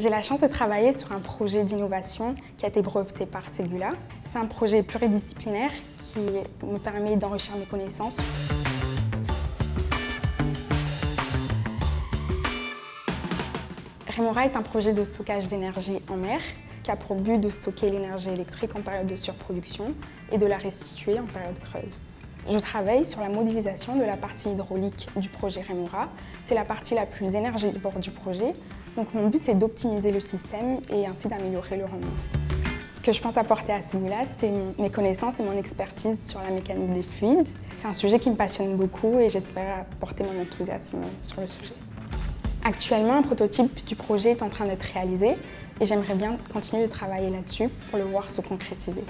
J'ai la chance de travailler sur un projet d'innovation qui a été breveté par Cellula. C'est un projet pluridisciplinaire qui me permet d'enrichir mes connaissances. Remora est un projet de stockage d'énergie en mer qui a pour but de stocker l'énergie électrique en période de surproduction et de la restituer en période creuse. Je travaille sur la modélisation de la partie hydraulique du projet Remora. C'est la partie la plus énergivore du projet. Donc mon but c'est d'optimiser le système et ainsi d'améliorer le rendement. Ce que je pense apporter à Simula, c'est mes connaissances et mon expertise sur la mécanique des fluides. C'est un sujet qui me passionne beaucoup et j'espère apporter mon enthousiasme sur le sujet. Actuellement, un prototype du projet est en train d'être réalisé et j'aimerais bien continuer de travailler là-dessus pour le voir se concrétiser.